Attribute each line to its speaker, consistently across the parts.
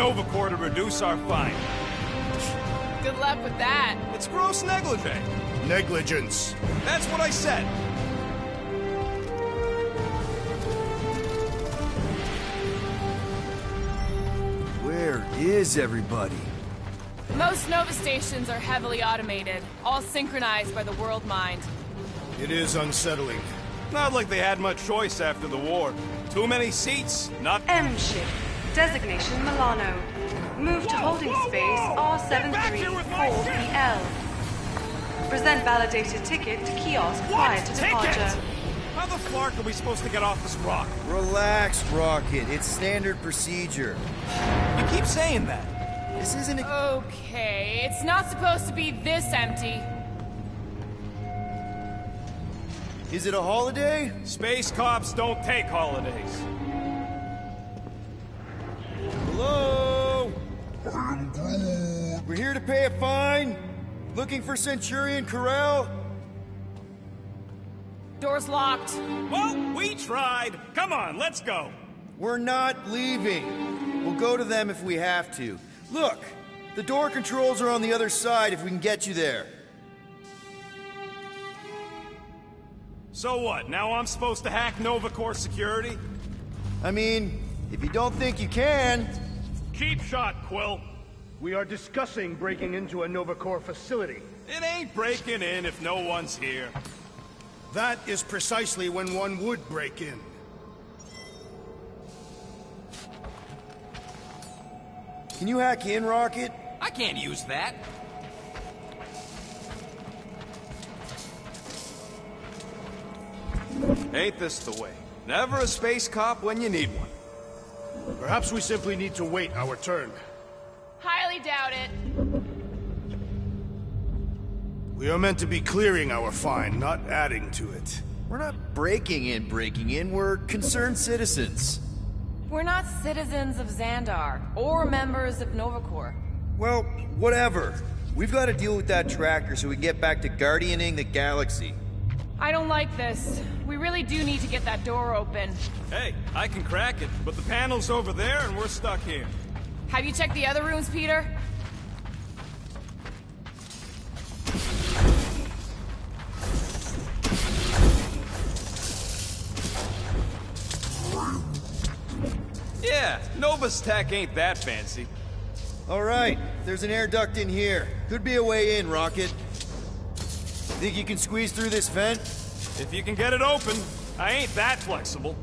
Speaker 1: Nova Corps to reduce our fine.
Speaker 2: Good luck with that.
Speaker 1: It's gross negligee.
Speaker 3: Negligence.
Speaker 1: That's what I said.
Speaker 4: Where is everybody?
Speaker 2: Most Nova stations are heavily automated, all synchronized by the world mind.
Speaker 3: It is unsettling.
Speaker 1: Not like they had much choice after the war. Too many seats, not...
Speaker 5: M ship. Designation Milano. Move to holding space R734PL. Present validated ticket to kiosk prior to
Speaker 1: Take
Speaker 5: departure.
Speaker 1: it! How the flark are we supposed to get off this rock?
Speaker 4: Relax, Rocket. It's standard procedure.
Speaker 1: You keep saying that.
Speaker 4: This isn't a...
Speaker 2: Okay, it's not supposed to be this empty.
Speaker 4: Is it a holiday?
Speaker 1: Space cops don't take holidays.
Speaker 4: Hello? We're here to pay a fine. Looking for Centurion Ko-Rel?
Speaker 2: Door's locked.
Speaker 1: Well, we tried. Come on, let's go.
Speaker 4: We're not leaving. We'll go to them if we have to. Look, the door controls are on the other side if we can get you there.
Speaker 1: So what, now I'm supposed to hack Nova Corps security?
Speaker 4: I mean, if you don't think you can,
Speaker 1: Cheap shot, Quill.
Speaker 6: We are discussing breaking into a Nova Corps facility.
Speaker 1: It ain't breaking in if no one's here.
Speaker 3: That is precisely when one would break in.
Speaker 4: can you hack in, Rocket?
Speaker 1: I can't use that. Ain't this the way? Never a space cop when you need one.
Speaker 3: Perhaps we simply need to wait our turn.
Speaker 2: Highly doubt it.
Speaker 3: We are meant to be clearing our fine, not adding to it.
Speaker 4: We're not breaking in, breaking in. We're concerned citizens.
Speaker 2: We're not citizens of Xandar, or members of Nova Corps.
Speaker 4: Well, whatever. We've got to deal with that tracker so we get back to guardianing the galaxy.
Speaker 2: I don't like this. We really do need to get that door open.
Speaker 1: Hey, I can crack it, but the panel's over there and we're stuck here.
Speaker 2: Have you checked the other rooms, Peter?
Speaker 1: Yeah, Nova's tech ain't that fancy.
Speaker 4: All right, there's an air duct in here. Could be a way in, Rocket. Think you can squeeze through this vent?
Speaker 1: If you can get it open, I ain't that flexible.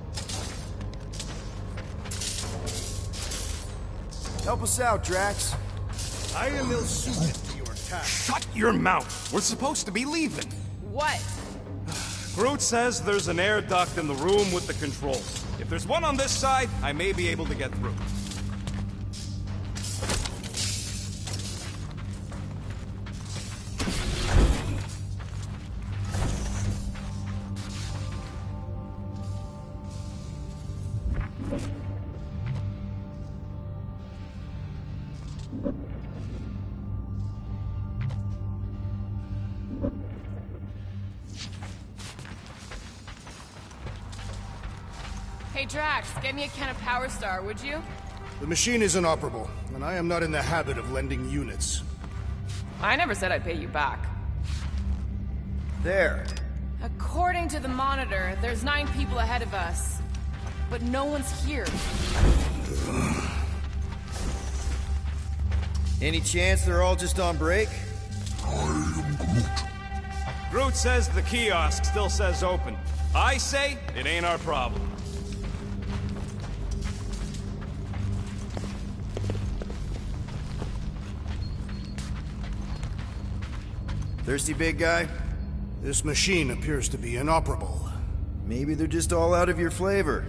Speaker 4: Help us out, Drax.
Speaker 3: I am ill-suited to your task.
Speaker 1: Shut your mouth! We're supposed to be leaving.
Speaker 2: What?
Speaker 1: Groot says there's an air duct in the room with the controls. If there's one on this side, I may be able to get through.
Speaker 2: Drax, get me a can of Power Star, would you?
Speaker 3: The machine is inoperable, and I am not in the habit of lending units.
Speaker 2: I never said I'd pay you back.
Speaker 4: There.
Speaker 2: According to the monitor, there's nine people ahead of us. But no one's here.
Speaker 4: Any chance they're all just on break?
Speaker 1: Groot says the kiosk still says open. I say it ain't our problem.
Speaker 4: Thirsty big guy?
Speaker 3: This machine appears to be inoperable.
Speaker 4: Maybe they're just all out of your flavor.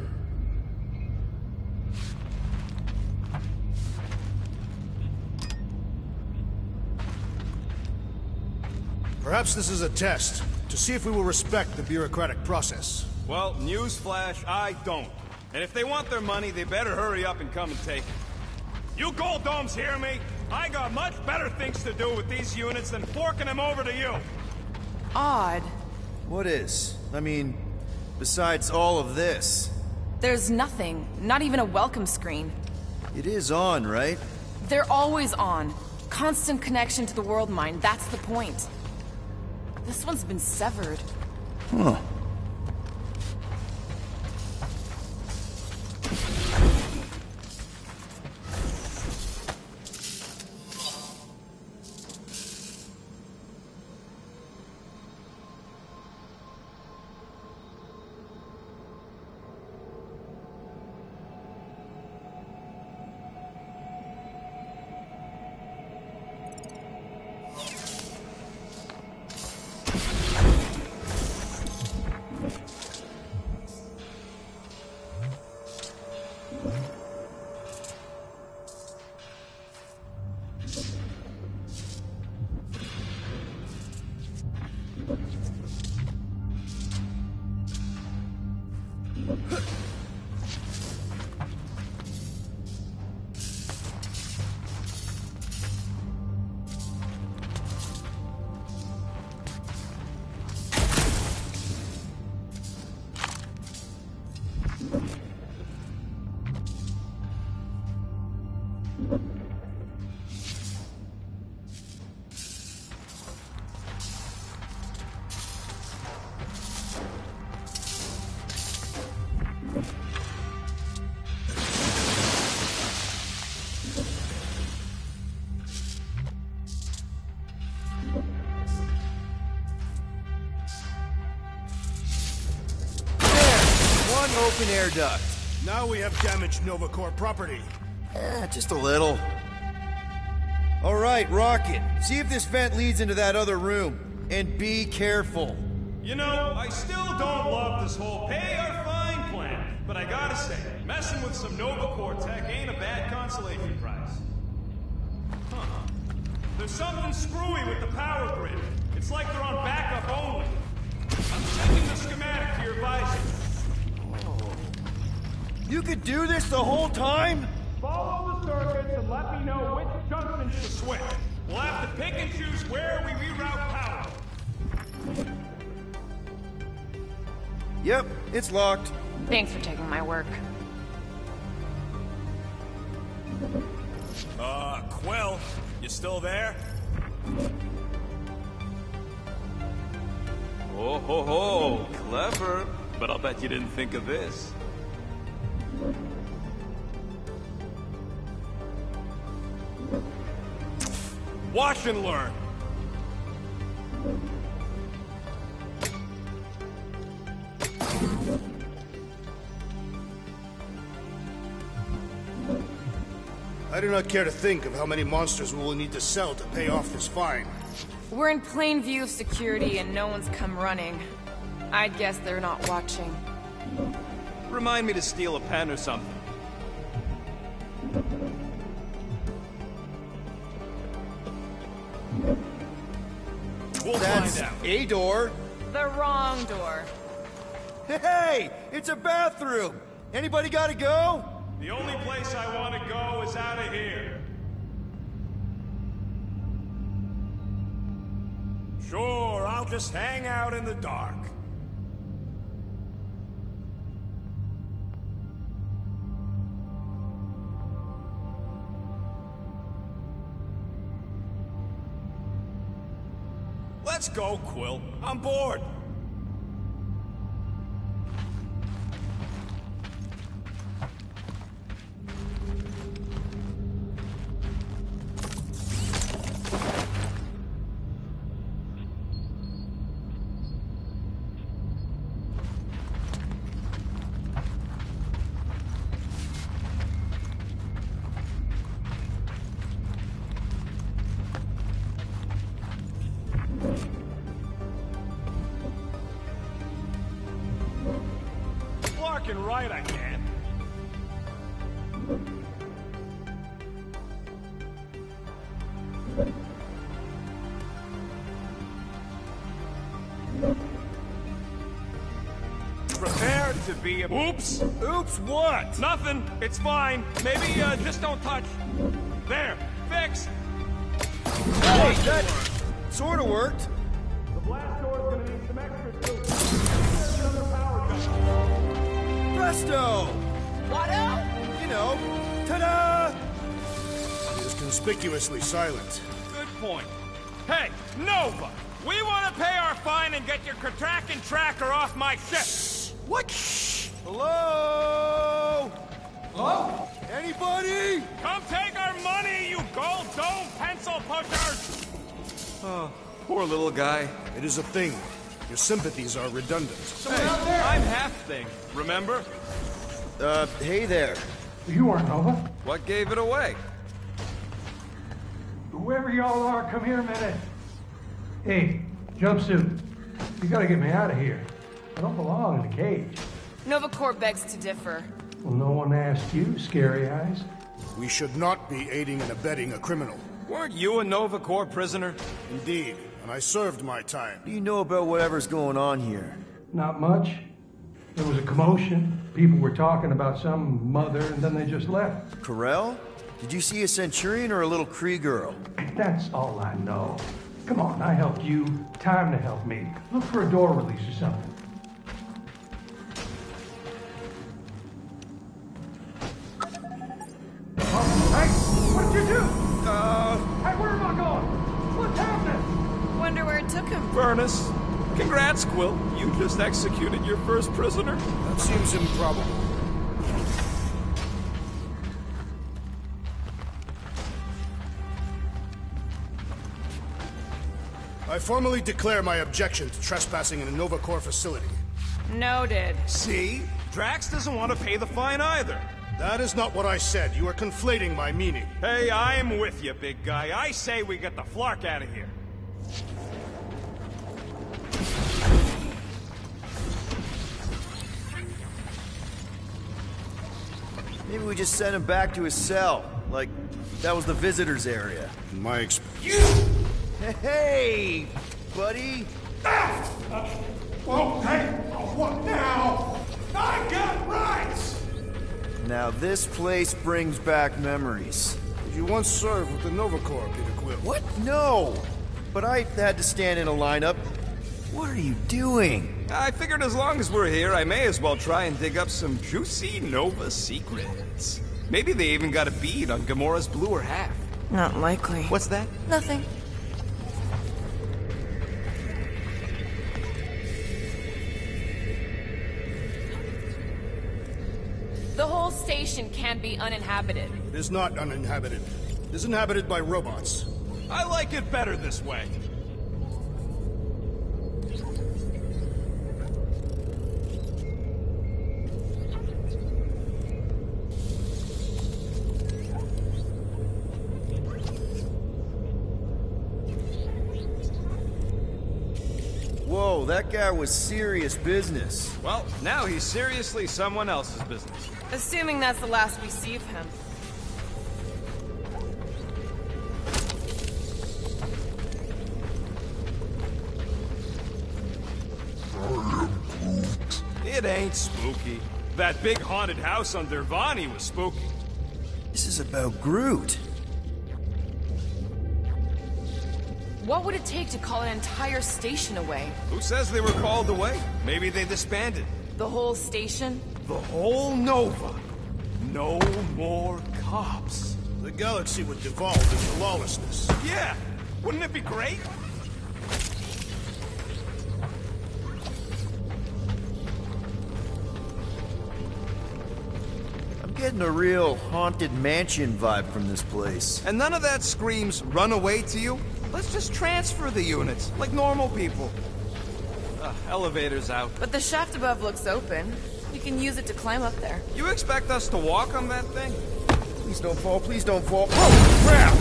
Speaker 3: Perhaps this is a test, to see if we will respect the bureaucratic process.
Speaker 1: Well, newsflash, I don't. And if they want their money, they better hurry up and come and take it. You Gold Domes hear me? I got much better things to do with these units than forking them over to you.
Speaker 2: Odd.
Speaker 4: What is? I mean, besides all of this.
Speaker 2: There's nothing. Not even a welcome screen.
Speaker 4: It is on, right?
Speaker 2: They're always on. Constant connection to the world mind, that's the point. This one's been severed.
Speaker 4: Huh. Open air duct.
Speaker 3: Now we have damaged Nova Corps property.
Speaker 4: Eh, just a little. All right, Rocket. See if this vent leads into that other room. And be careful.
Speaker 1: You know, I still don't love this whole pay or fine plan. But I gotta say, messing with some Nova Corps tech ain't a bad consolation prize. Huh. There's something screwy with the power grid. It's like they're on backup only.
Speaker 4: You could do this the whole time?
Speaker 1: Follow the circuits and let me know which junctions to switch. We'll have to pick and choose where we reroute power.
Speaker 4: Yep, it's locked.
Speaker 2: Thanks for taking my work.
Speaker 1: Uh, Quill, you still there? Oh ho ho, clever. But I'll bet you didn't think of this. Watch and learn.
Speaker 3: I do not care to think of how many monsters we will need to sell to pay off this fine.
Speaker 2: We're in plain view of security and no one's come running. I'd guess they're not watching.
Speaker 1: Remind me to steal a pen or something. We'll
Speaker 4: That's
Speaker 1: find out.
Speaker 4: a door.
Speaker 2: The wrong door.
Speaker 4: Hey, it's a bathroom. Anybody gotta go?
Speaker 1: The only place I want to go is out of here. Sure, I'll just hang out in the dark. Let's go, Quill. I'm bored. Larkin right, I can. Prepare to be a... Oops!
Speaker 4: Oops, what?
Speaker 1: Nothing. It's fine. Maybe, uh, just don't touch. There. Fixed.
Speaker 4: Hey, that sorta worked. Presto!
Speaker 2: Watto?
Speaker 4: You know, Ta-da!
Speaker 3: He is conspicuously silent.
Speaker 1: Good point. Hey, Nova! We want to pay our fine and get your Kratrakin tracker off my ship!
Speaker 4: What? Hello?
Speaker 1: Hello?
Speaker 4: Anybody?
Speaker 1: Come take our money, you gold dome pencil pushers! Oh, poor little guy.
Speaker 3: It is a thing. Your sympathies are redundant.
Speaker 1: Hey, I'm half thing, remember?
Speaker 4: Uh, hey there.
Speaker 7: You aren't Nova.
Speaker 1: What gave it away?
Speaker 7: Whoever y'all are, come here a minute. Hey, jumpsuit. You gotta get me out of here. I don't belong in a cage.
Speaker 2: Nova Corps begs to differ.
Speaker 7: Well, no one asked you, Scary Eyes.
Speaker 3: We should not be aiding and abetting a criminal.
Speaker 1: Weren't you a Nova Corps prisoner?
Speaker 3: Indeed, and I served my time.
Speaker 4: What do you know about whatever's going on here?
Speaker 7: Not much. There was a commotion. People were talking about some mother, and then they just left.
Speaker 4: Ko-Rel? Did you see a Centurion or a little Kree girl?
Speaker 7: That's all I know. Come on, I helped you. Time to help me. Look for a door release or something.
Speaker 1: Furnace. Congrats, Quill. You just executed your first prisoner.
Speaker 3: That seems improbable. I formally declare my objection to trespassing in a Nova Corps facility.
Speaker 2: Noted.
Speaker 1: See? Drax doesn't want to pay the fine either.
Speaker 3: That is not what I said. You are conflating my meaning.
Speaker 1: Hey, I'm with you, big guy. I say we get the flark out of here.
Speaker 4: Just sent him back to his cell. Like, that was the visitor's area.
Speaker 3: In my exp-
Speaker 4: Hey, buddy!
Speaker 7: Whoa, hey, what now? I got rights!
Speaker 4: Now this place brings back memories.
Speaker 3: You once served with the Nova Corps, Peter Quill.
Speaker 4: What? No! But I had to stand in a lineup. What are you doing?
Speaker 1: I figured as long as we're here, I may as well try and dig up some juicy Nova secrets. Maybe they even got a bead on Gamora's bluer half.
Speaker 2: Not likely.
Speaker 1: What's that?
Speaker 2: Nothing. The whole station can be uninhabited.
Speaker 3: It is not uninhabited. It is inhabited by robots.
Speaker 1: I like it better this way.
Speaker 4: That guy was serious business.
Speaker 1: Well, now he's seriously someone else's business.
Speaker 2: Assuming that's the last we see of him.
Speaker 1: It ain't spooky. That big haunted house on Dervani was spooky.
Speaker 4: This is about Groot.
Speaker 2: What would it take to call an entire station away?
Speaker 1: Who says they were called away? Maybe they disbanded.
Speaker 2: The whole station?
Speaker 1: The whole Nova. No more cops.
Speaker 3: The galaxy would devolve into lawlessness.
Speaker 1: Yeah, wouldn't it be great?
Speaker 4: I'm getting a real haunted mansion vibe from this place.
Speaker 1: And none of that screams run away to you? Let's just transfer the units, like normal people. Uh, elevator's out.
Speaker 2: But the shaft above looks open. We can use it to climb up there.
Speaker 1: You expect us to walk on that thing?
Speaker 4: Please don't fall, please don't fall. Oh, crap!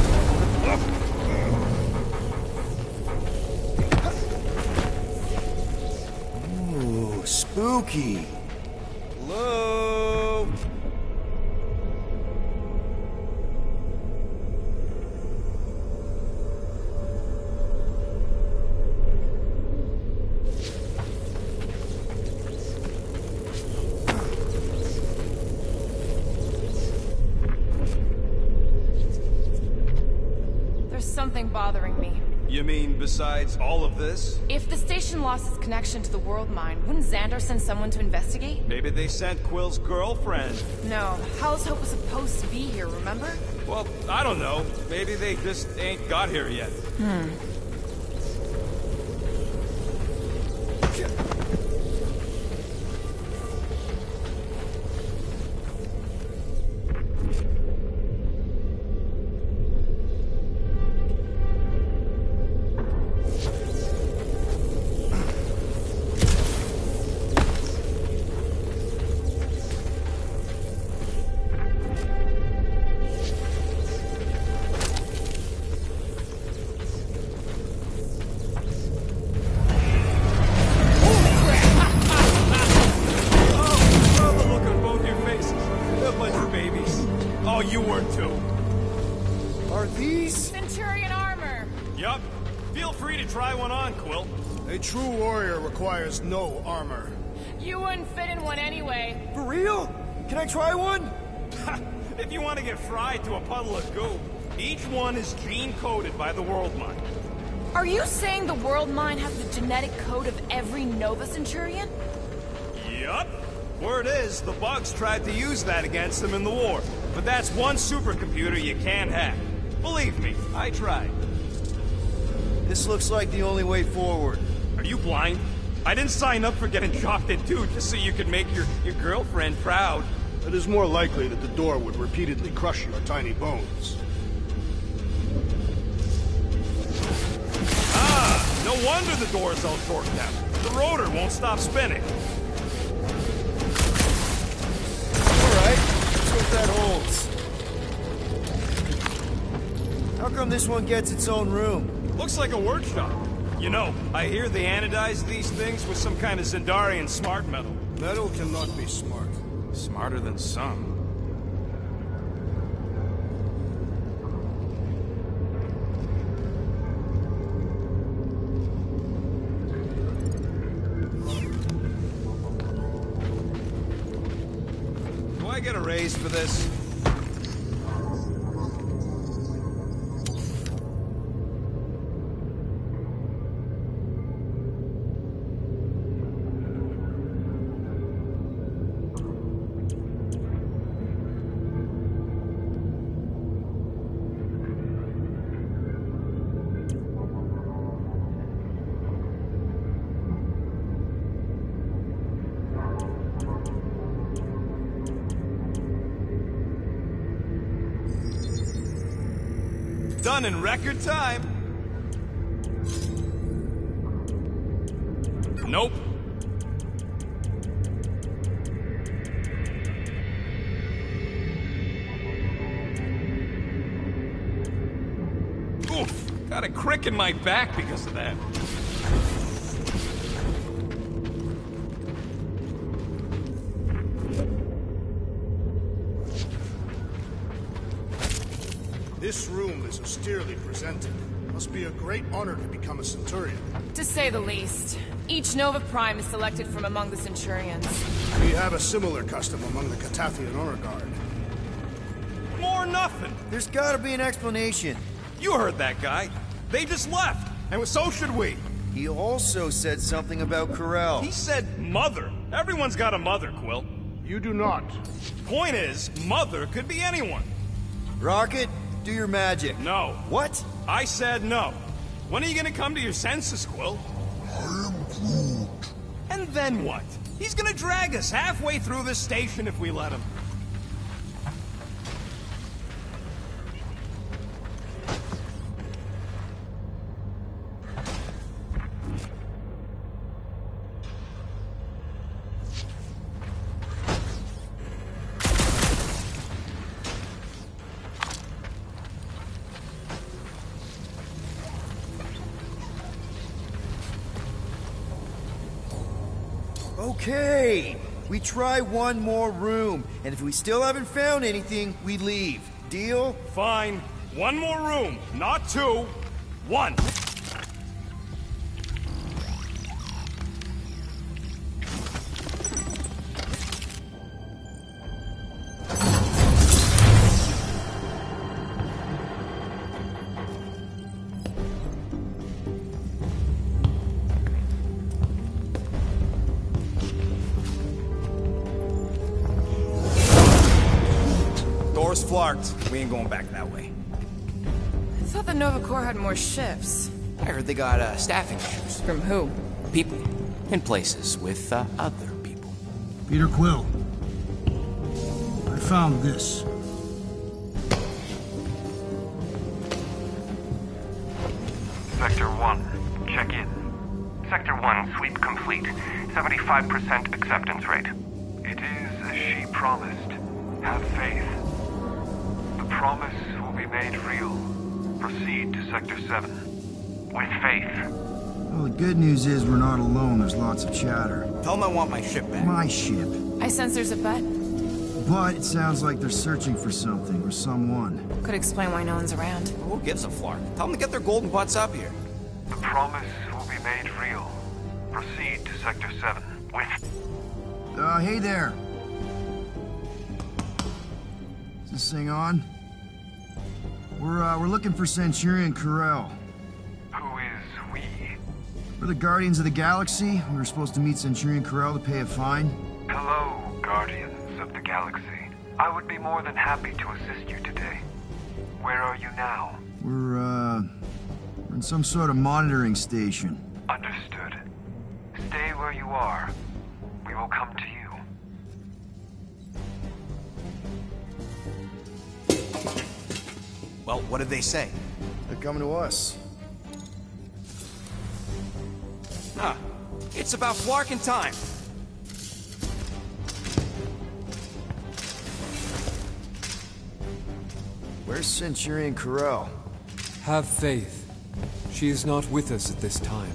Speaker 4: Ooh, spooky.
Speaker 1: Besides all of this?
Speaker 2: If the station lost its connection to the world mind, wouldn't Xandar send someone to investigate?
Speaker 1: Maybe they sent Quill's girlfriend.
Speaker 2: No, Hala's Hope was supposed to be here, remember?
Speaker 1: Well, I don't know. Maybe they just ain't got here yet. Oh,
Speaker 2: Nova Centurion?
Speaker 1: Yup. Word is, the bugs tried to use that against them in the war. But that's one supercomputer you can't hack. Believe me, I tried.
Speaker 4: This looks like the only way forward.
Speaker 1: Are you blind? I didn't sign up for getting chopped in two just so you could make your, your girlfriend proud.
Speaker 3: It is more likely that the door would repeatedly crush your tiny bones.
Speaker 1: Ah, no wonder the door's all torqued out. The rotor won't stop spinning.
Speaker 4: Alright, let's hope that holds. How come this one gets its own room?
Speaker 1: Looks like a workshop. You know, I hear they anodize these things with some kind of Xandarian smart metal.
Speaker 3: Metal cannot be smart.
Speaker 1: Smarter than some. For this? In record time. Nope. Oof, got a crick in my back because of that.
Speaker 3: Austerely presented. Must be a great honor to become a Centurion.
Speaker 2: To say the least. Each Nova Prime is selected from among the Centurions.
Speaker 3: We have a similar custom among the Catathian Honor Guard.
Speaker 1: More nothing.
Speaker 4: There's gotta be an explanation.
Speaker 1: You heard that guy. They just left. And so should we.
Speaker 4: He also said something about Ko-Rel.
Speaker 1: He said mother. Everyone's got a mother, Quill.
Speaker 6: You do not.
Speaker 1: Point is, mother could be anyone.
Speaker 4: Rocket, do your magic.
Speaker 1: No.
Speaker 4: What?
Speaker 1: I said no. When are you gonna come to your senses, Quill? I am Groot. And then what? He's gonna drag us halfway through this station if we let him.
Speaker 4: Try one more room, and if we still haven't found anything, we leave. Deal?
Speaker 1: Fine. One more room. Not two. One.
Speaker 4: We ain't going back that way.
Speaker 2: I thought the Nova Corps had more shifts.
Speaker 8: I heard they got uh, staffing issues.
Speaker 2: From who?
Speaker 8: People in places with uh, other people.
Speaker 3: Peter Quill. I found this.
Speaker 9: Sector 1, check in. Sector 1, sweep complete. 75% acceptance rate. It is as she promised. Have faith. The promise will be made real. Proceed to Sector 7. With faith.
Speaker 10: Well, the good news is we're not alone. There's lots of chatter.
Speaker 8: Tell them I want my ship back.
Speaker 10: My ship.
Speaker 2: I sense there's a bet.
Speaker 10: But it sounds like they're searching for something or someone.
Speaker 2: Could explain why no one's around.
Speaker 8: Who gives a flark? Tell them to get their golden butts up here.
Speaker 9: The promise will be made real. Proceed to Sector 7. With...
Speaker 10: Uh, hey there. Is this thing on? We're, uh, we're looking for Centurion Ko-Rel.
Speaker 9: Who is we?
Speaker 10: We're the Guardians of the Galaxy. We were supposed to meet Centurion Ko-Rel to pay a fine.
Speaker 9: Hello, Guardians of the Galaxy. I would be more than happy to assist you today. Where are you now?
Speaker 10: We're, uh, we're in some sort of monitoring station.
Speaker 9: Understood. Stay where you are.
Speaker 8: Well, what did they say?
Speaker 4: They're coming to us.
Speaker 8: Huh. It's about flarking time.
Speaker 4: Where's Centurion Ko-Rel?
Speaker 11: Have faith. She is not with us at this time.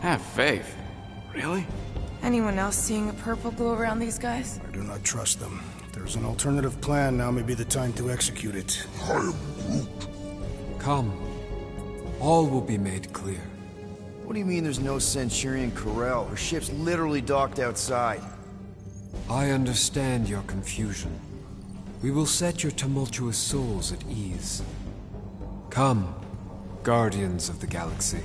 Speaker 8: Have faith. Really?
Speaker 2: Anyone else seeing a purple glow around these guys?
Speaker 3: I do not trust them. If there's an alternative plan, now may be the time to execute it.
Speaker 11: Come. All will be made clear.
Speaker 4: What do you mean there's no Centurion Ko-Rel? Her ship's literally docked outside.
Speaker 11: I understand your confusion. We will set your tumultuous souls at ease. Come, Guardians of the Galaxy.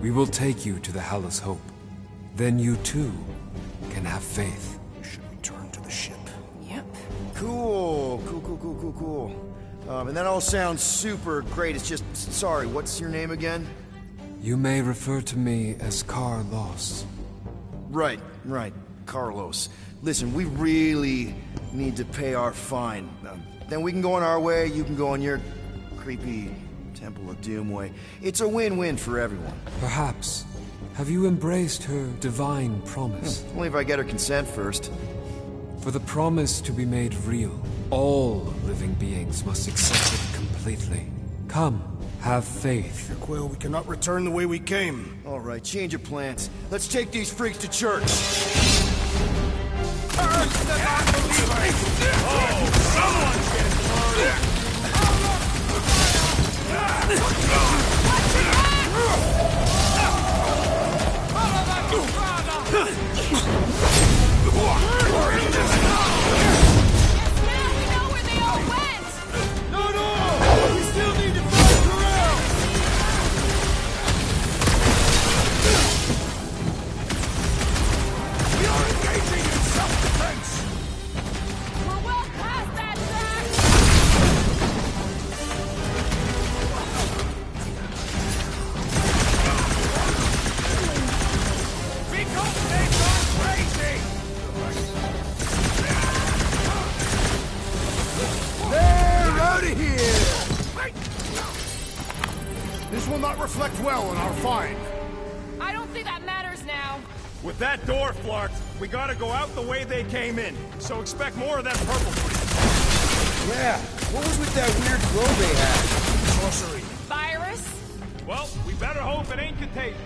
Speaker 11: We will take you to the Hala's Hope. Then you too can have faith.
Speaker 3: You should return to the ship.
Speaker 2: Yep.
Speaker 4: Cool, cool, cool, cool, cool, cool. Um, and that all sounds super great. It's just, sorry, what's your name again?
Speaker 11: You may refer to me as Carlos.
Speaker 4: Right, right, Carlos. Listen, we really need to pay our fine. Um, then we can go on our way, you can go on your creepy Temple of Doom way. It's a win-win for everyone.
Speaker 11: Perhaps. Have you embraced her divine promise?
Speaker 4: Only if I get her consent first.
Speaker 11: For the promise to be made real, all living beings must accept it completely. Come, have faith.
Speaker 3: Quill, we cannot return the way we came.
Speaker 4: All right, change of plans. Let's take these freaks to church. No,
Speaker 2: well
Speaker 3: on our find.
Speaker 2: I don't think that matters now.
Speaker 1: With that door flarked, we gotta go out the way they came in. So expect more of that purple freak.
Speaker 4: Yeah, what was with that weird glow they had?
Speaker 1: Sorcery.
Speaker 2: Virus?
Speaker 1: Well, we better hope it ain't contagious.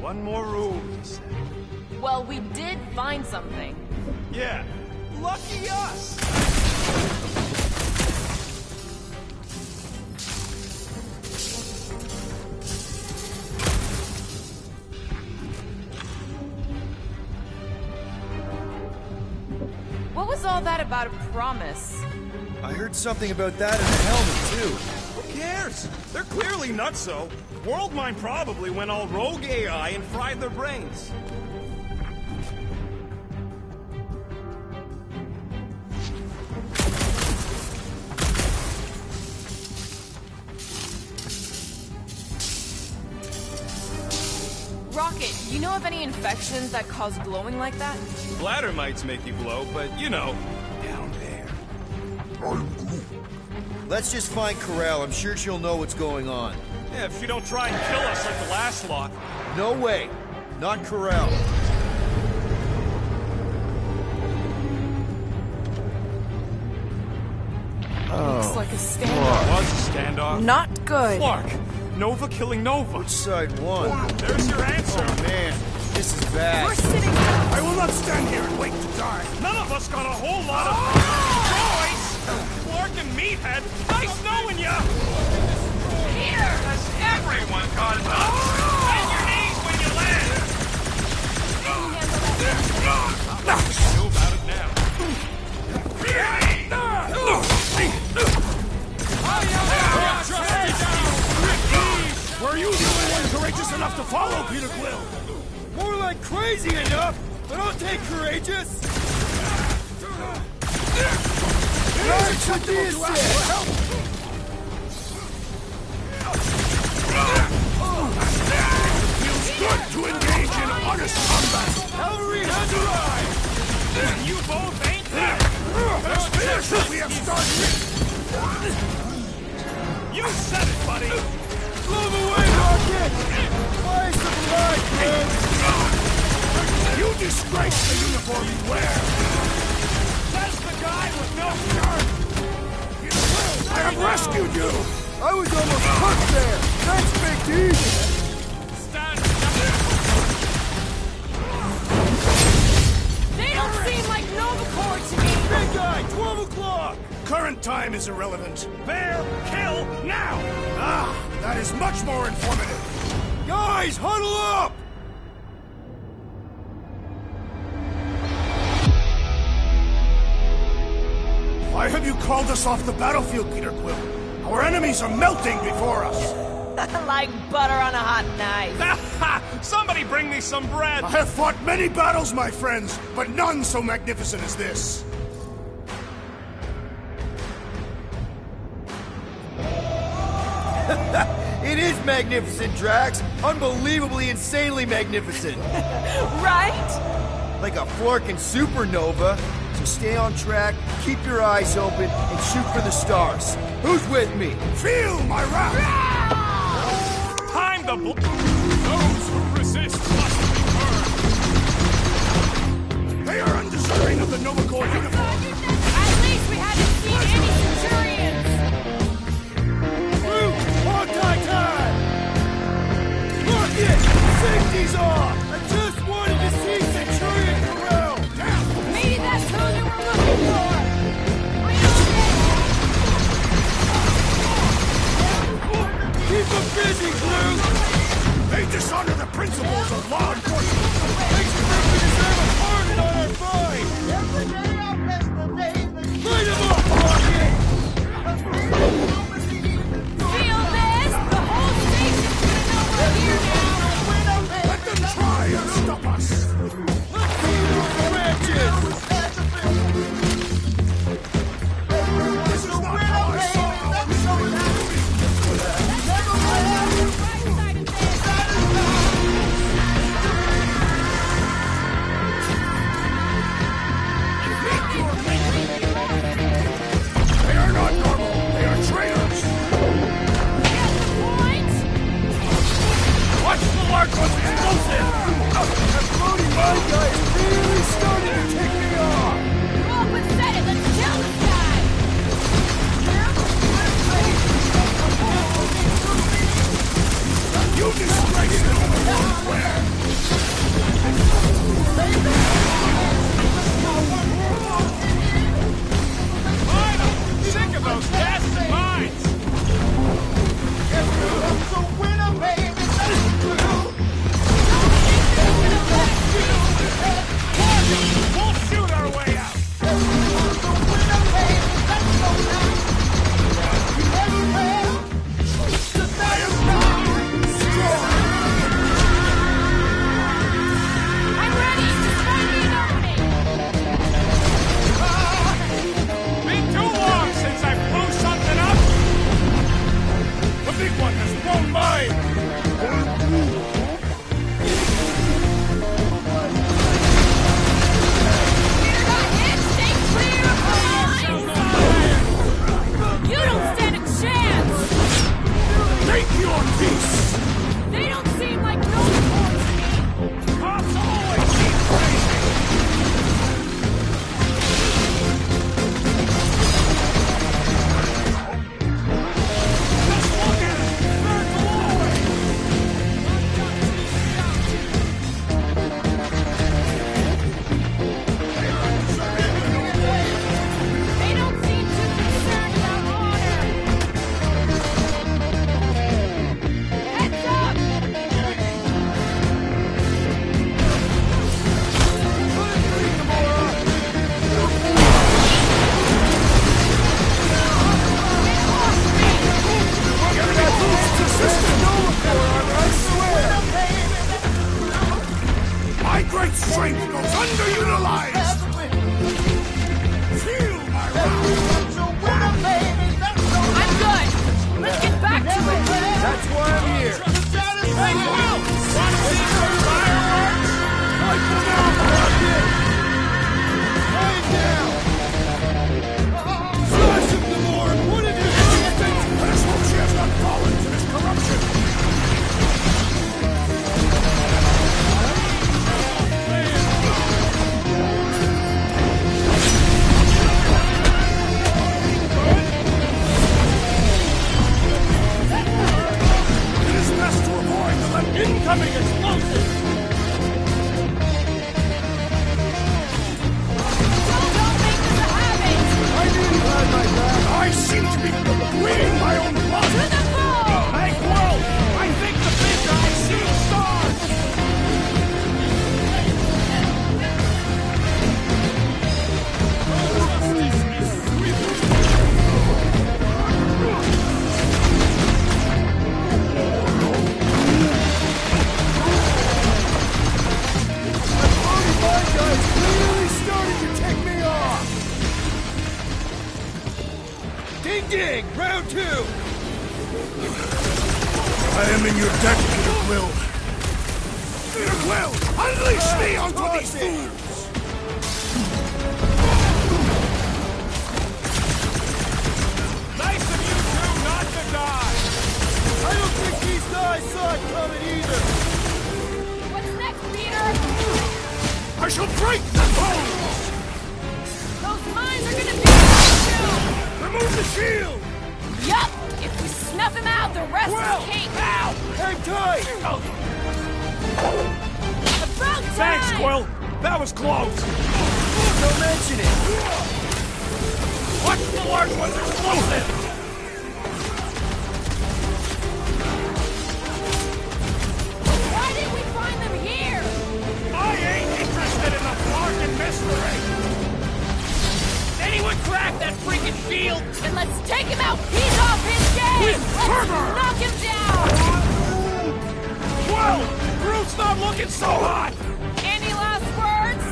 Speaker 1: One more room, he said.
Speaker 2: Well, we did find something.
Speaker 1: Yeah, lucky us!
Speaker 2: What was all that about a promise?
Speaker 4: I heard something about that in the helmet, too.
Speaker 1: Who cares? They're clearly nutso. Worldmind probably went all rogue AI and fried their brains.
Speaker 2: Infections that cause glowing like that?
Speaker 1: Bladder mites make you glow, but you know, down there.
Speaker 4: Let's just find Ko-Rel. I'm sure she'll know what's going on.
Speaker 1: Yeah, if she don't try and kill us like the last lot.
Speaker 4: No way. Not Ko-Rel.
Speaker 2: Looks like a oh, standoff.
Speaker 1: Was a standoff.
Speaker 2: Not good.
Speaker 1: Clark, Nova killing Nova.
Speaker 4: Which side won?
Speaker 1: There's your answer.
Speaker 4: Oh, man. This is bad.
Speaker 2: We're sitting
Speaker 3: I will not stand here and wait to die.
Speaker 1: None of us got a whole lot of oh! choice. Clark and Meathead, nice knowing ya. Here, has everyone got enough? Oh! Bend your knees when you land.
Speaker 3: Courageous.
Speaker 4: Right
Speaker 3: my friends, but none so magnificent as this.
Speaker 4: It is magnificent, Drax. Unbelievably, insanely magnificent.
Speaker 2: right?
Speaker 4: like a Flarkin supernova. So stay on track, keep your eyes open, and shoot for the stars. Who's with me?
Speaker 3: Feel my wrath!
Speaker 1: Time to bl- Those who resist must be burned!
Speaker 3: They are undeserving of the Nova Corps uniform.
Speaker 2: At least we haven't seen any Centurions.
Speaker 4: Luke, Hawkeye time! Rocket! Safety's off! I just wanted to see Centurion Ko-Rel!
Speaker 2: Maybe that's who they were looking for.
Speaker 4: Keep them busy, crew!
Speaker 3: They dishonor the principles of law enforcement.
Speaker 4: You
Speaker 3: disgrace the
Speaker 1: world! Groot's not looking so hot!
Speaker 2: Any last words?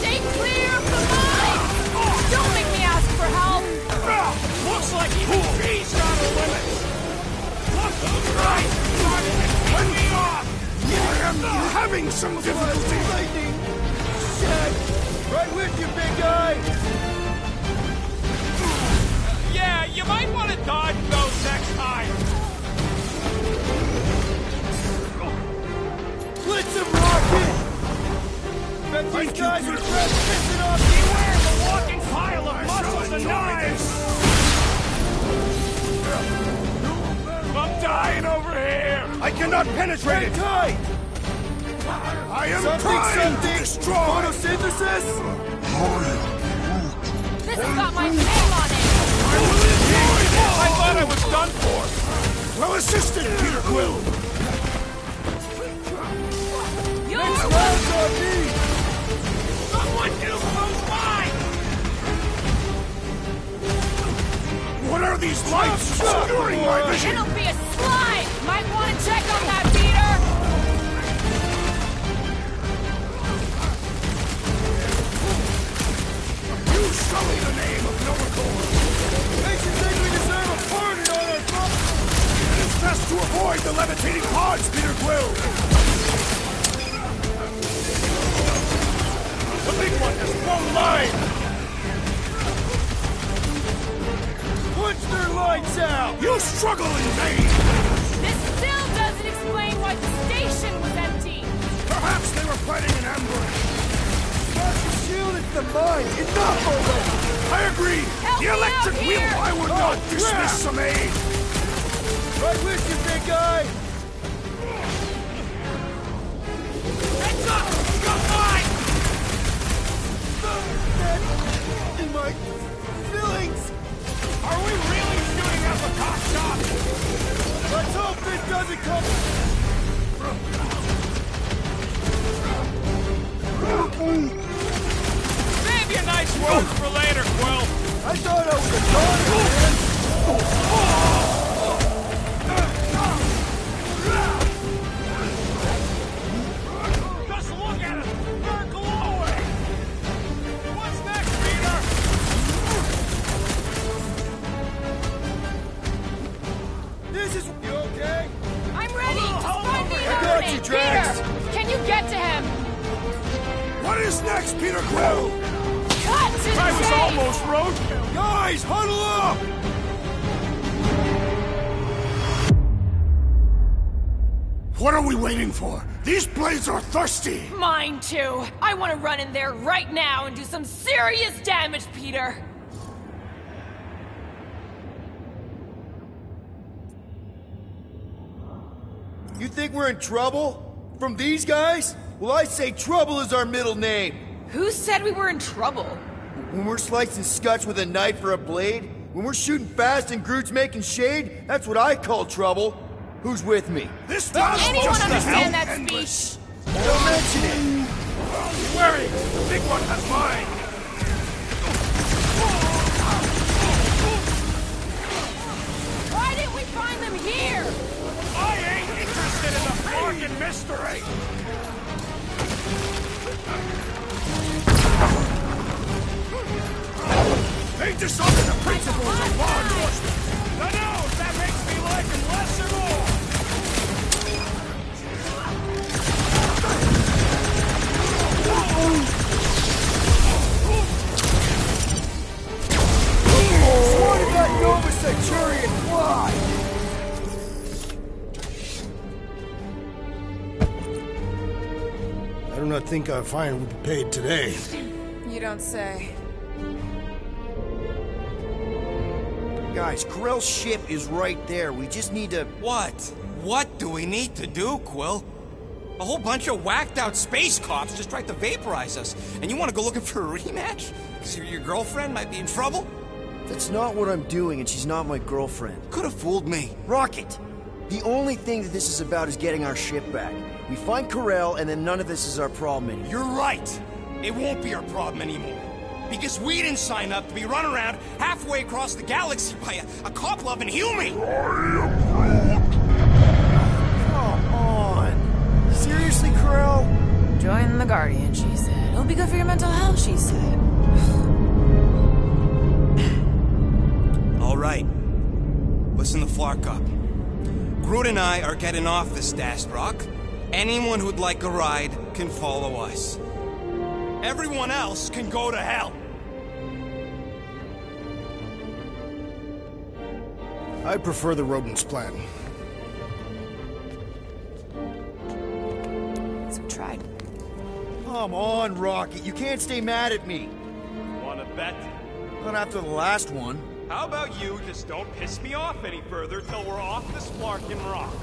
Speaker 2: Stay clear of the mine. Don't make me ask for help.
Speaker 1: Looks like even she's got her limits! Look who's right! Starting me off!
Speaker 3: I am having some difficulty! Lightning! Shit! Right with you, big guy!
Speaker 1: Yeah, you might want to dodge
Speaker 3: Bet these guys are regret pissing off
Speaker 1: Beware the walking pile of muscles and knives! I'm dying over here!
Speaker 3: I cannot penetrate it! tight! I am
Speaker 4: Something,
Speaker 3: trying
Speaker 4: something.
Speaker 3: to destroy!
Speaker 4: Photosynthesis?
Speaker 2: This has got my name on it.
Speaker 1: I thought I was done for!
Speaker 3: Well assisted, Peter Quill!
Speaker 2: You're
Speaker 3: Round's What are these lights obscuring my vision?
Speaker 2: It'll be a slide. Might want to check on that, Peter.
Speaker 3: You sully the name of Nova Corps!
Speaker 4: Makes you think we deserve a pardon on our front.
Speaker 3: It is best to avoid the levitating pods, Peter Quill! Struggle in vain!
Speaker 2: This still doesn't explain why the station was empty.
Speaker 3: Perhaps they were planning an ambush!
Speaker 4: Smash the shield into the mine! Enough already!
Speaker 3: I agree!
Speaker 2: Help
Speaker 3: the
Speaker 2: me
Speaker 3: electric
Speaker 2: out
Speaker 3: wheel
Speaker 2: here!
Speaker 3: I would
Speaker 4: Oh,
Speaker 3: not
Speaker 4: crap!
Speaker 3: dismiss some aid!
Speaker 4: Right with you, big guy!
Speaker 1: Heads up! Got mine!
Speaker 4: That in my feelings!
Speaker 1: Are we really shooting up a cop shop?
Speaker 4: Let's hope it doesn't come...
Speaker 1: Maybe a nice word for later, Quill!
Speaker 4: I thought I was a goner, man!
Speaker 2: Oh,
Speaker 3: oh. Drax.
Speaker 2: Peter, can you get to him?
Speaker 3: What is next, Peter Quill?
Speaker 2: Cut to
Speaker 3: I was almost roadkill. Guys, huddle up! What are we waiting for? These blades are thirsty!
Speaker 2: Mine too. I want to run in there right now and do some serious damage, Peter.
Speaker 4: You think we're in trouble? From these guys? Well, I say trouble is our middle name.
Speaker 2: Who said we were in trouble?
Speaker 4: When we're slicing scotch with a knife or a blade, when we're shooting fast and Groot's making shade, that's what I call trouble. Who's with me?
Speaker 3: This
Speaker 2: Does
Speaker 3: town's
Speaker 2: anyone
Speaker 3: just a
Speaker 2: understand
Speaker 3: hell
Speaker 2: that
Speaker 3: endless.
Speaker 2: speech?
Speaker 4: Don't mention it.
Speaker 3: Worry, the big one has mine.
Speaker 2: Why didn't we find them here?
Speaker 3: Fucking mystery. They dishonored the principles of law enforcement.
Speaker 12: I know, that makes me like him less or more.
Speaker 4: Why did that Nova Centurion fly?
Speaker 13: Not think our fine will be paid today.
Speaker 2: You don't say.
Speaker 4: Guys, Ko-Rel's ship is right there. We just need to...
Speaker 1: What? What do we need to do, Quill? A whole bunch of whacked out space cops just tried to vaporize us. And you want to go looking for a rematch? Because your, your girlfriend might be in trouble?
Speaker 4: That's not what I'm doing, and she's not my girlfriend.
Speaker 1: Could have fooled me.
Speaker 4: Rocket! The only thing that this is about is getting our ship back. We find Ko-Rel, and then none of this is our problem anymore.
Speaker 1: You're right. It won't be our problem anymore. Because we didn't sign up to be run around halfway across the galaxy by a, a cop-loving human.
Speaker 4: Come on! Seriously, Karel?
Speaker 2: Join the Guardian, she said. It'll be good for your mental health, she said.
Speaker 1: All right. Listen to Flark up. Groot and I are getting off this Dast Rock. Anyone who'd like a ride can follow us. Everyone else can go to hell.
Speaker 13: I prefer the rodents plan.
Speaker 2: So we tried.
Speaker 4: Come on, Rocket. You can't stay mad at me.
Speaker 12: Wanna bet?
Speaker 4: Not after the last one.
Speaker 12: How about you just don't piss me off any further till we're off this Flarkin Rock?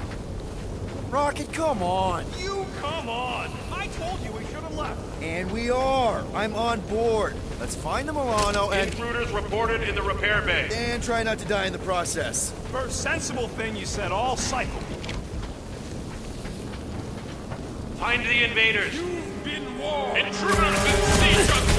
Speaker 4: Rocket, come on.
Speaker 12: You come on! I told you we should have left.
Speaker 4: And we are. I'm on board. Let's find the Milano and...
Speaker 12: Intruders reported in the repair bay.
Speaker 4: And try not to die in the process.
Speaker 12: First sensible thing you said all cycle.
Speaker 14: Find the invaders.
Speaker 12: You've been warned.
Speaker 14: Intruders in C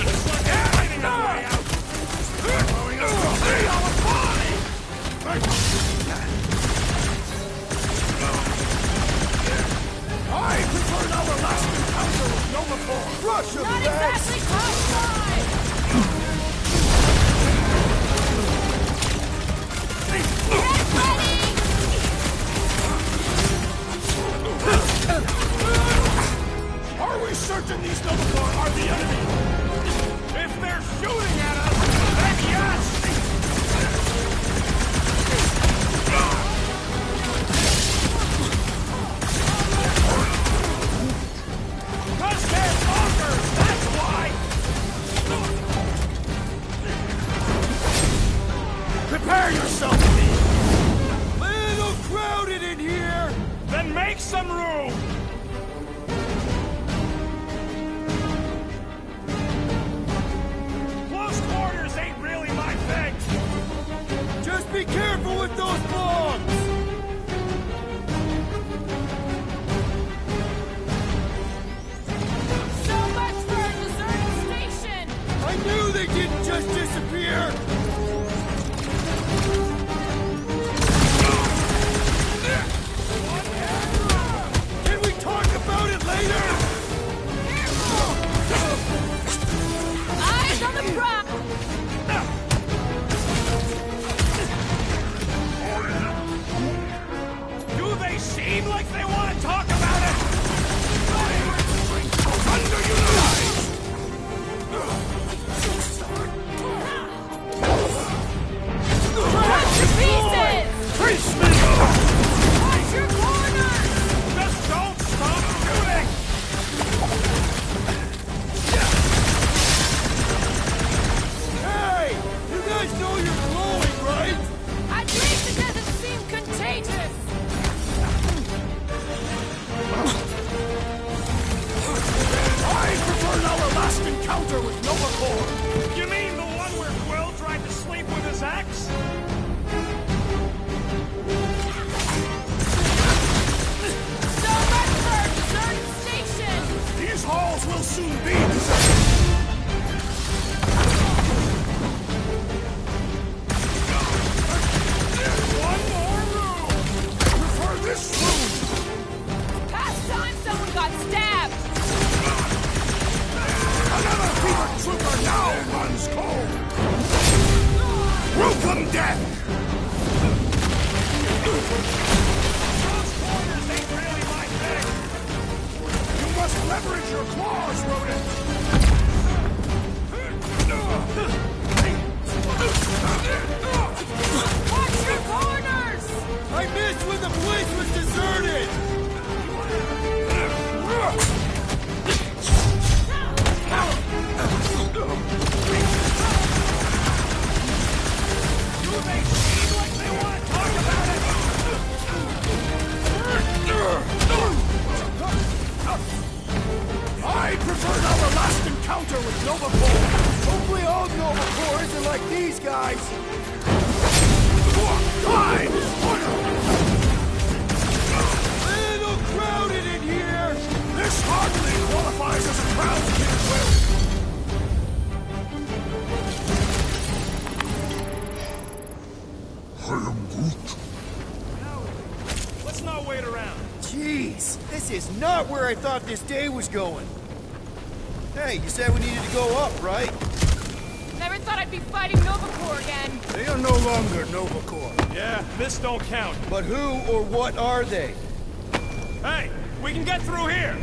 Speaker 3: these Nova Corps are the enemy?
Speaker 12: If they're shooting at us, then yes! Make some room!
Speaker 15: Leverage your claws, rodent!
Speaker 16: Watch your corners!
Speaker 15: I missed when the place was deserted! Seem like they want to talk about it? I preferred our last encounter with Nova Corps. Hopefully all Nova Corps isn't like these guys. Die! Little crowded in here! This hardly qualifies as a crowd here, Will.
Speaker 1: I am Groot. Let's not wait around.
Speaker 4: Jeez, this is not where I thought this day was going. Hey, you said we needed to go up, right?
Speaker 2: Never thought I'd be fighting Nova Corps again.
Speaker 3: They are no longer Nova Corps.
Speaker 1: Yeah, this don't count.
Speaker 4: But who or what are they?
Speaker 1: Hey, we can get through here.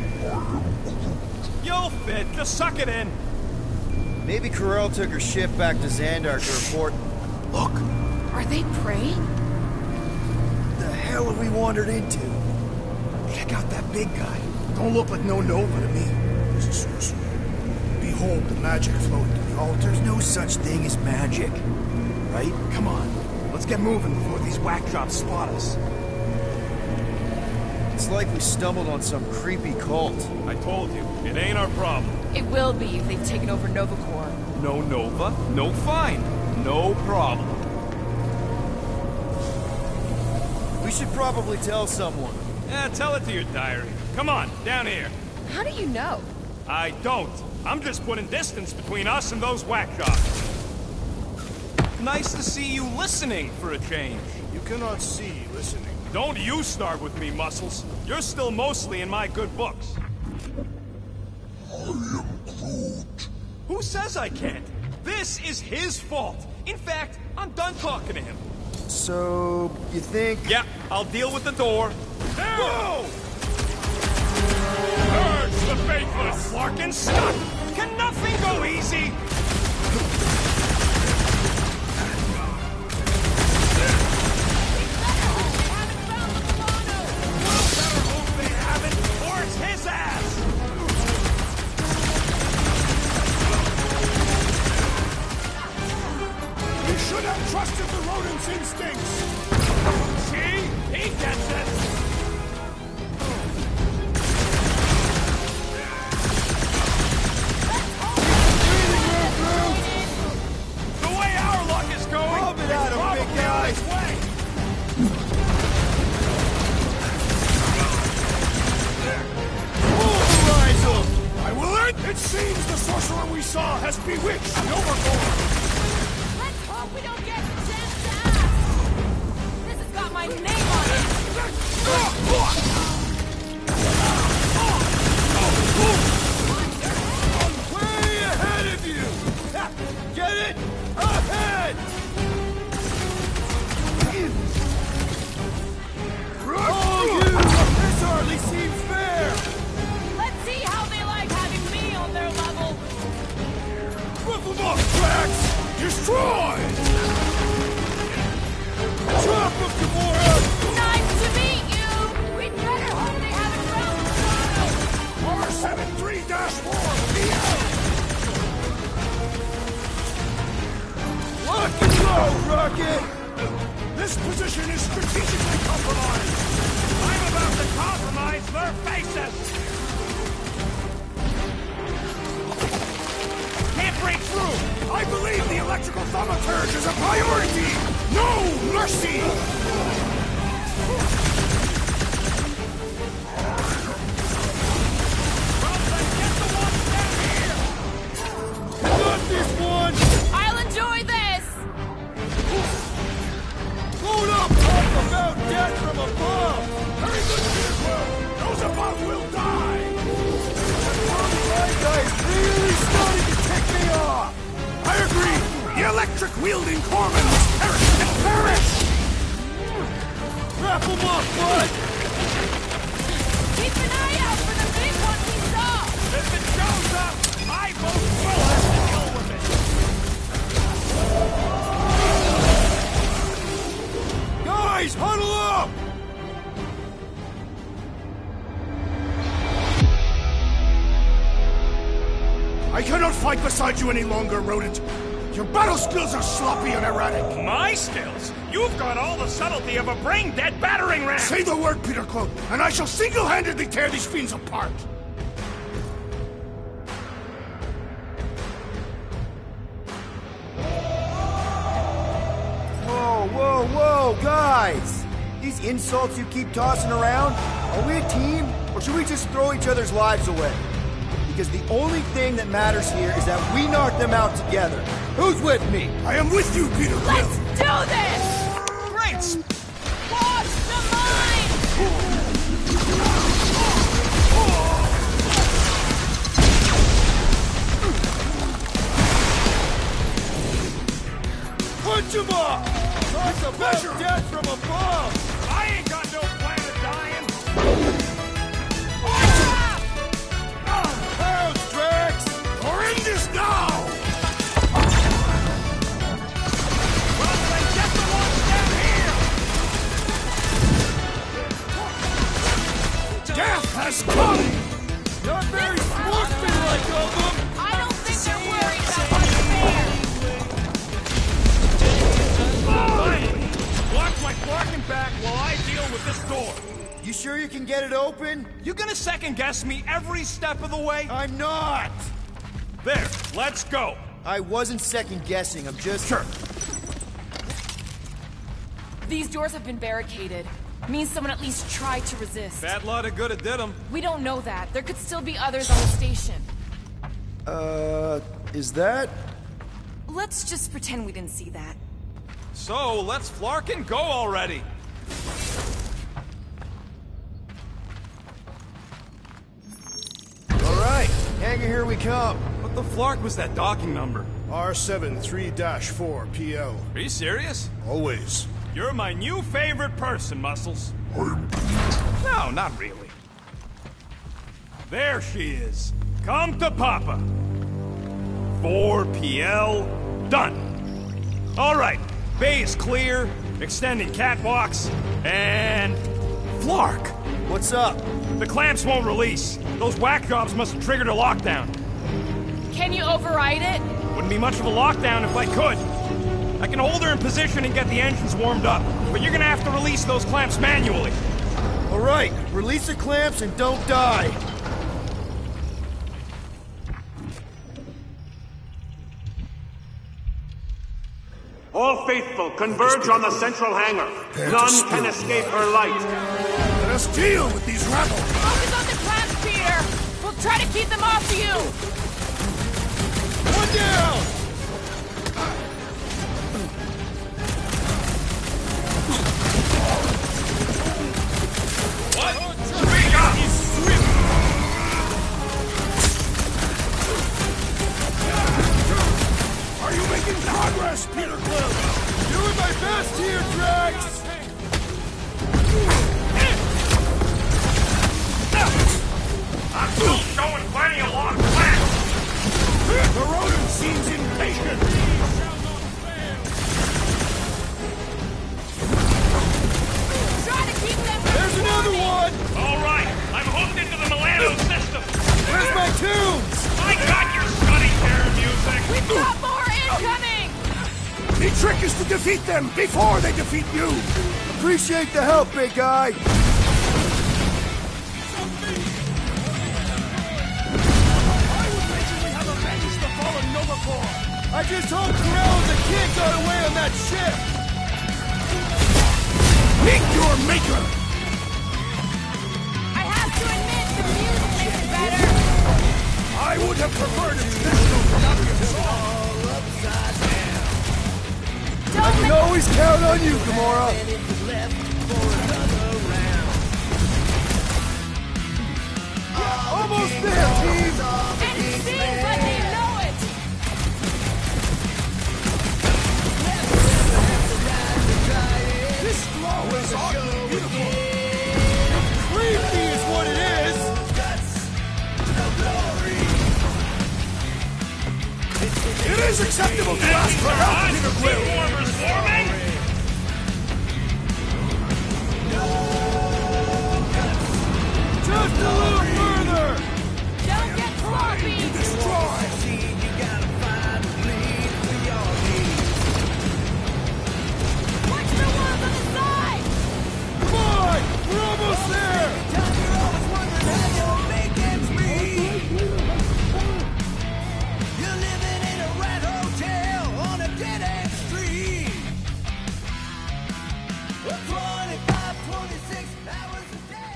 Speaker 1: You'll fit. Just suck it in.
Speaker 4: Maybe Ko-Rel took her ship back to Xandar to report. Look,
Speaker 2: Are they prey?
Speaker 4: the hell have we wandered into? Check out that big guy.
Speaker 3: Don't look like no Nova to me. He's a sorcerer. Behold the magic floating to the
Speaker 4: altars. No such thing as magic, right?
Speaker 3: Come on, let's get moving before these whack drops spot us.
Speaker 4: It's like we stumbled on some creepy cult.
Speaker 1: I told you, it ain't our problem.
Speaker 2: It will be if they've taken over Nova Corps.
Speaker 1: No Nova, no fine. No problem.
Speaker 4: We should probably tell someone.
Speaker 1: Yeah, tell it to your diary. Come on, down here.
Speaker 2: How do you know?
Speaker 1: I don't. I'm just putting distance between us and those whack jobs. Nice to see you listening for a change.
Speaker 3: You cannot see listening.
Speaker 1: Don't you start with me, Muscles. You're still mostly in my good books. I am Groot. Who says I can't? This is his fault. In fact, I'm done talking to him.
Speaker 4: So, you think...
Speaker 1: Yeah, I'll deal with the door. Go! Urge the faithless! Larkin, stop! Go easy?
Speaker 3: Fight you any longer, rodent. Your battle skills are sloppy and erratic.
Speaker 1: My skills? You've got all the subtlety of a brain-dead battering ram!
Speaker 3: Say the word, Peter Quill, and I shall single-handedly tear these fiends apart.
Speaker 4: Whoa, whoa, whoa, guys! These insults you keep tossing around, are we a team, or should we just throw each other's lives away? Because the only thing that matters here is that we knock them out together. Who's with me?
Speaker 3: I am with you, Peter Quill.
Speaker 16: Let's do this!
Speaker 1: Second-guess me every step of the way?
Speaker 4: I'm not!
Speaker 1: There, let's go!
Speaker 4: I wasn't second guessing, I'm just.
Speaker 1: Sure.
Speaker 2: These doors have been barricaded. Means someone at least tried to resist.
Speaker 1: Bad lot of good it did them.
Speaker 2: We don't know that. There could still be others on the station.
Speaker 4: Uh, is that?
Speaker 2: Let's just pretend we didn't see that.
Speaker 1: So, let's flark and go already!
Speaker 4: Here we come.
Speaker 1: What the flark was that docking number?
Speaker 3: R73-4 PL.
Speaker 1: Are you serious?
Speaker 3: Always.
Speaker 1: You're my new favorite person, Muscles. No, not really. There she is. Come to Papa. 4 PL, done. All right, bay is clear, extending catwalks, and... Flark!
Speaker 4: What's up?
Speaker 1: The clamps won't release. Those whack jobs must have triggered a lockdown.
Speaker 2: Can you override it?
Speaker 1: Wouldn't be much of a lockdown if I could. I can hold her in position and get the engines warmed up, but you're gonna have to release those clamps manually.
Speaker 4: Alright, release the clamps and don't die.
Speaker 14: All faithful, converge on the central hangar. None can escape her light.
Speaker 3: Us deal with these rebels!
Speaker 16: Focus on the clamps, Peter! We'll try to keep them off of you!
Speaker 15: One down!
Speaker 1: What? Speak up!
Speaker 3: Are you making progress, Peter Quill?
Speaker 15: Doing my best here, Drax!
Speaker 1: I'm still showing plenty of long clamps!
Speaker 3: The rodent seems impatient!
Speaker 16: Try to keep them
Speaker 15: There's another one!
Speaker 1: All right, I'm hooked into the Milano system.
Speaker 15: Where's my tunes?
Speaker 1: I got your study chair music.
Speaker 16: We've got more incoming!
Speaker 3: The trick is to defeat them before they defeat you!
Speaker 4: Appreciate the help, big guy.
Speaker 15: I just hope Ko-Rel and the kid got away on that ship!
Speaker 3: Meet your maker!
Speaker 16: I have to admit, the music makes it better!
Speaker 3: I would have preferred a traditional production song!
Speaker 4: I can always count on you, Gamora.
Speaker 15: Almost there, team!
Speaker 3: Is
Speaker 15: is beautiful. Creepy is what it is. It is acceptable to ask for help, Quill.
Speaker 1: Warmers warming?
Speaker 15: Just a little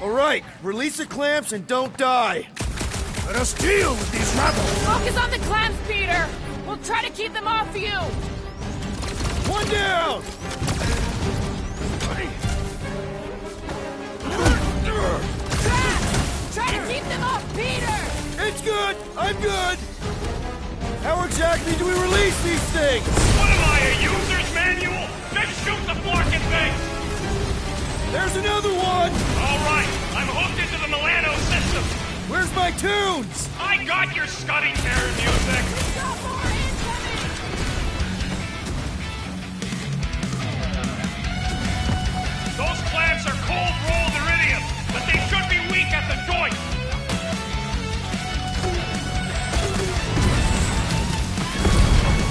Speaker 4: All right, release the clamps and don't die.
Speaker 3: Let us deal with these rebels.
Speaker 2: Focus on the clamps, Peter! We'll try to keep them off you!
Speaker 15: One down.
Speaker 2: Drax! Try to keep them off Peter!
Speaker 15: It's good. I'm good. How exactly do we release these things?
Speaker 1: What am I, a user's manual? Just shoot the blocking thing!
Speaker 15: There's another one.
Speaker 1: Milano system.
Speaker 15: Where's my tunes?
Speaker 1: I got your scudding terror music.
Speaker 17: Got more incoming!
Speaker 1: Those clamps are cold rolled iridium, but they should be weak at the joint.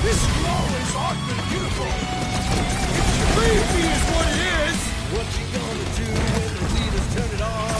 Speaker 15: This glow is awfully beautiful. It's creepy is what it is. What you gonna do when the leaders turn it all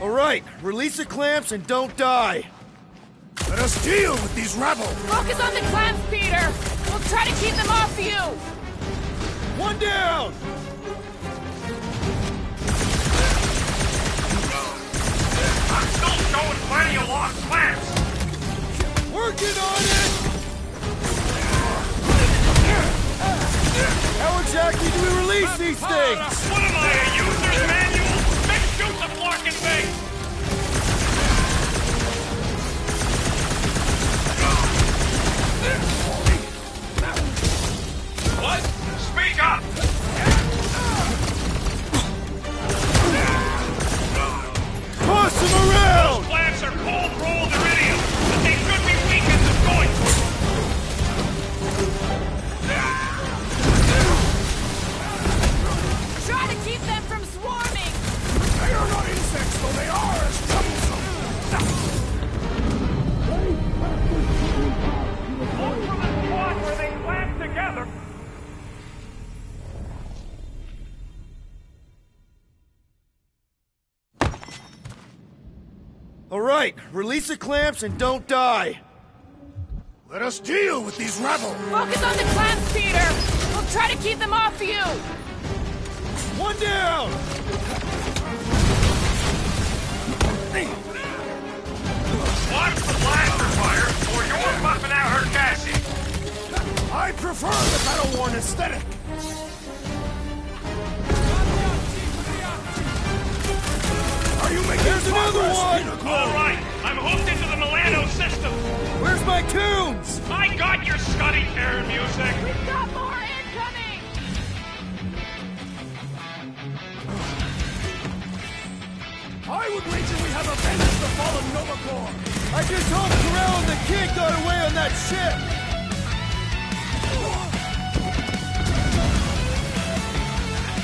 Speaker 15: All
Speaker 4: right, release the clamps and don't die.
Speaker 3: Let us deal with these rebels.
Speaker 2: Focus on the clamps, Peter! We'll try to keep them off you!
Speaker 15: One down.
Speaker 1: I'm still showing plenty of lost clamps.
Speaker 15: Working on it. How exactly do we release these things?
Speaker 1: What am I, Speak up!
Speaker 4: Release the clamps and don't die.
Speaker 3: Let us deal with these rebels.
Speaker 2: Focus on the clamps, Peter! We'll try to keep them off you!
Speaker 15: One down.
Speaker 1: Watch the blaster fire, or you're buffing out her chassis.
Speaker 3: I prefer the battle-worn aesthetic. Are you making
Speaker 15: There's another
Speaker 3: progress,
Speaker 15: one.
Speaker 3: Peter
Speaker 1: All right, I'm hooked into the Milano system.
Speaker 15: Where's my tunes?
Speaker 1: I got your Scuddy terror music.
Speaker 17: We've got more incoming!
Speaker 3: I would wager we have avenged the fallen Nova Corps.
Speaker 15: I just hope Ko-Rel and the kid got away on that ship.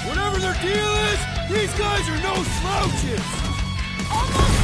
Speaker 15: Whatever
Speaker 4: their deal is? These guys are no slouches!
Speaker 15: Almost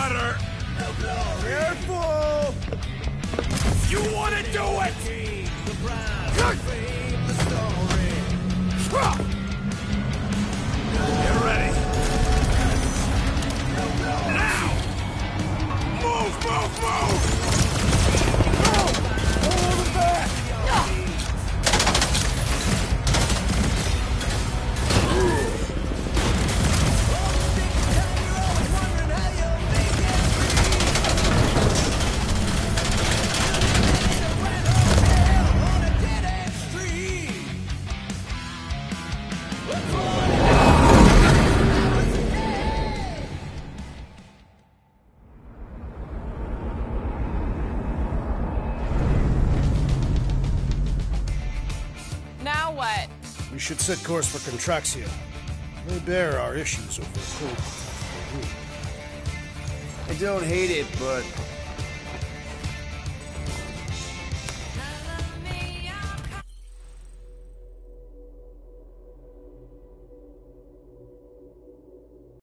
Speaker 4: shit!
Speaker 1: I got her!
Speaker 4: Careful!
Speaker 1: You wanna do it! Get ready! Now! Move, move, move!
Speaker 2: Now
Speaker 3: set course for Contraxia. They bear our issues over a cold.
Speaker 18: I don't hate it, but